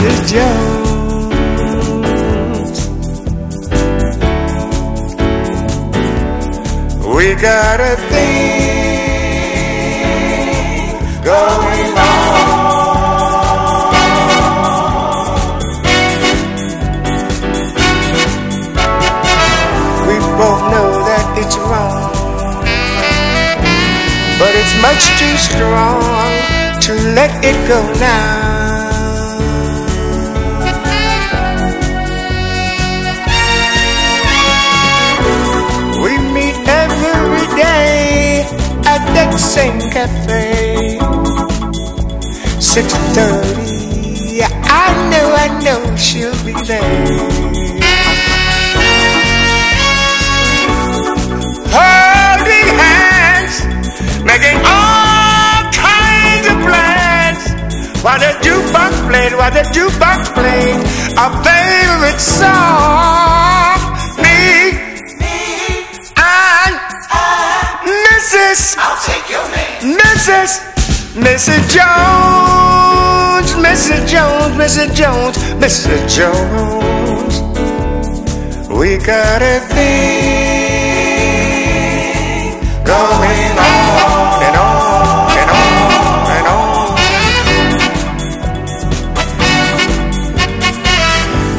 Mrs. Jones. We got a thing going on. We both know that it's wrong, but it's much too strong to let it go now. Same cafe. Six thirty. I know, I know she'll be there. Holding hands, making all kinds of plans. While the jukebox played, while the jukebox played our favorite song. Mrs. I'll take your name. Mrs. Mrs. Jones, Mrs. Jones, Mrs. Jones, Mrs. Jones. We got a thing going on and on and on and on.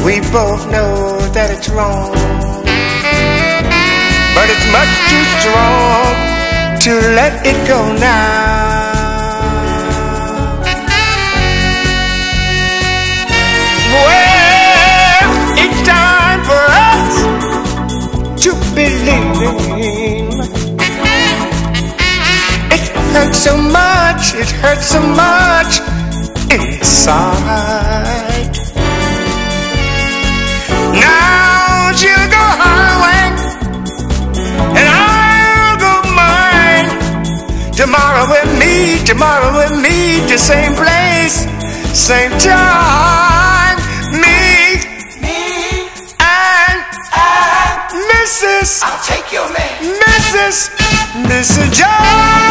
We both know that it's wrong, but it's much too strong to let it go now. Well, it's time for us to believe. It hurts so much, it hurts so much inside. Now she'll go her tomorrow we'll meet the same place, same time. Me Me, and Mrs. I'll take your name. Mrs. Mrs. Jones,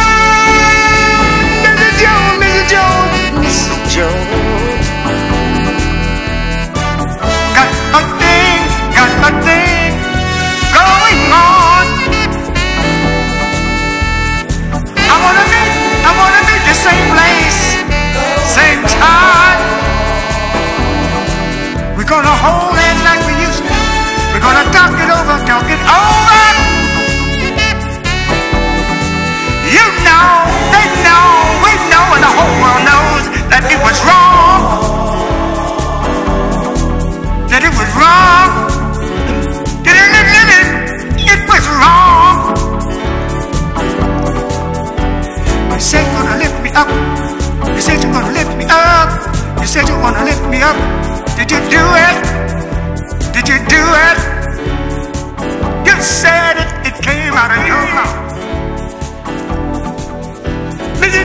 it over. You know, they know, we know, and the whole world knows that it was wrong. That it was wrong. It was wrong. You said you're gonna lift me up. You said you're gonna lift me up. You said you're gonna lift me up. Did you do it? Did you do it?